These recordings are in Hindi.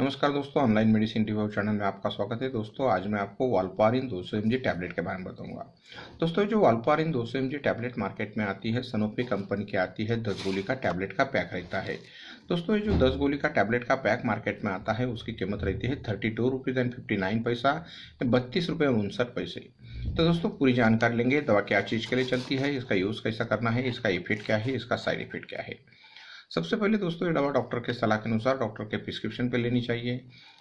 नमस्कार दोस्तों ऑनलाइन मेडिसिन टीवी चैनल में आपका स्वागत है। दोस्तों, आज मैं आपको वालपारिन दो सौ टैबलेट के बारे में बताऊँगा। दोस्तों जो वालपारिन दो सौ टैबलेट मार्केट में आती है सनोफी कंपनी की आती है, दस गोली का टैबलेट का पैक रहता है। दोस्तों, ये जो दस गोली का टैबलेट का पैक मार्केट में आता है, उसकी कीमत रहती है thirty two rupees and fifty nine paisa बत्तीस रुपये उनसठ पैसे। तो दोस्तों, पूरी जानकारी लेंगे, दवा क्या चीज़ के लिए चलती है, इसका यूज़ कैसा करना है, इसका इफ़ेक्ट क्या है, इसका साइड इफ़ेक्ट क्या है। सबसे पहले दोस्तों, ये दवा डॉक्टर के सलाह के अनुसार डॉक्टर के प्रिस्क्रिप्शन पे लेनी चाहिए।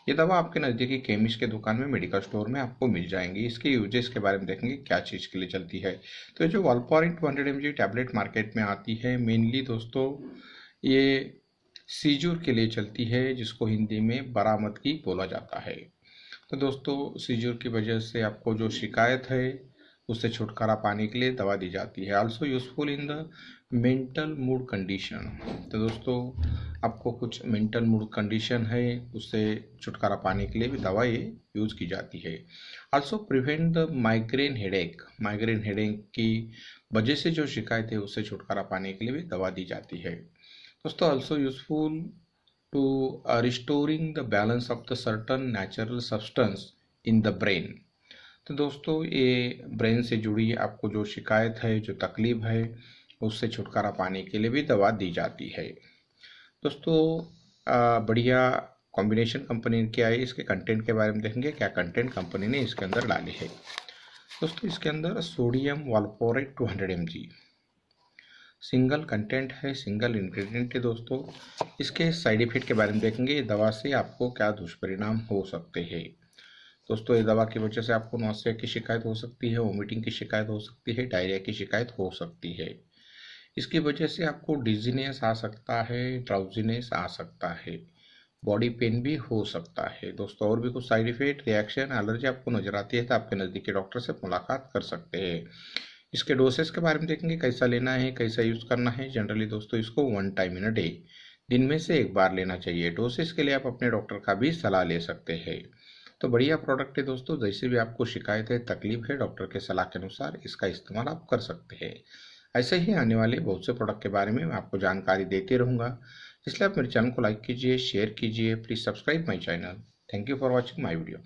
ये दवा आपके नज़दीकी केमिस्ट के दुकान में, मेडिकल स्टोर में आपको मिल जाएँगी। इसके यूजेस के बारे में देखेंगे क्या चीज़ के लिए चलती है। तो ये जो Valparin two hundred M tablet market में आती है मेनली दोस्तों, ये सीजूर के लिए चलती है, जिसको हिंदी में बरामदगी बोला जाता है। तो दोस्तों, सीजूर की वजह से आपको जो शिकायत है उससे छुटकारा पाने के लिए दवा दी जाती है। Also useful in the mental mood condition तो दोस्तों, आपको कुछ मेंटल मूड कंडीशन है, उससे छुटकारा पाने के लिए भी दवा ये यूज़ की जाती है। Also prevent the migraine headache migraine headache की वजह से जो शिकायत है, उससे छुटकारा पाने के लिए भी दवा दी जाती है। दोस्तों also useful to restoring the balance of the certain natural substance in the brain तो दोस्तों, ये ब्रेन से जुड़ी आपको जो शिकायत है, जो तकलीफ़ है, उससे छुटकारा पाने के लिए भी दवा दी जाती है। दोस्तों बढ़िया कॉम्बिनेशन कंपनी की आई इसके कंटेंट के बारे में देखेंगे, क्या कंटेंट कंपनी ने इसके अंदर डाले है। दोस्तों, इसके अंदर sodium valproate two hundred M single content है सिंगल इंग्रेडिएंट है दोस्तों। इसके साइड इफ़ेक्ट के बारे में देखेंगे दवा से आपको क्या दुष्परिणाम हो सकते हैं। दोस्तों ये दवा की वजह से आपको नौसिया की शिकायत हो सकती है, वोमिटिंग की शिकायत हो सकती है, डायरिया की शिकायत हो सकती है। इसकी वजह से आपको डिजीनेस आ सकता है, ड्राउजीनेस आ सकता है, बॉडी पेन भी हो सकता है। दोस्तों, और भी कुछ साइड इफ़ेक्ट, रिएक्शन, एलर्जी आपको नज़र आती है तो आपके नज़दीकी डॉक्टर से मुलाकात कर सकते हैं। इसके डोसेस के बारे में देखेंगे, कैसा लेना है, कैसा यूज़ करना है। जनरली दोस्तों, इसको one time in a day दिन में से एक बार लेना चाहिए। डोसेस के लिए आप अपने डॉक्टर का भी सलाह ले सकते हैं। तो बढ़िया प्रोडक्ट है दोस्तों, जैसे भी आपको शिकायत है, तकलीफ़ है डॉक्टर के सलाह के अनुसार इसका इस्तेमाल आप कर सकते हैं। ऐसे ही आने वाले बहुत से प्रोडक्ट के बारे में मैं आपको जानकारी देते रहूँगा। इसलिए आप मेरे चैनल को लाइक कीजिए शेयर कीजिए please subscribe my channel thank you for watching my video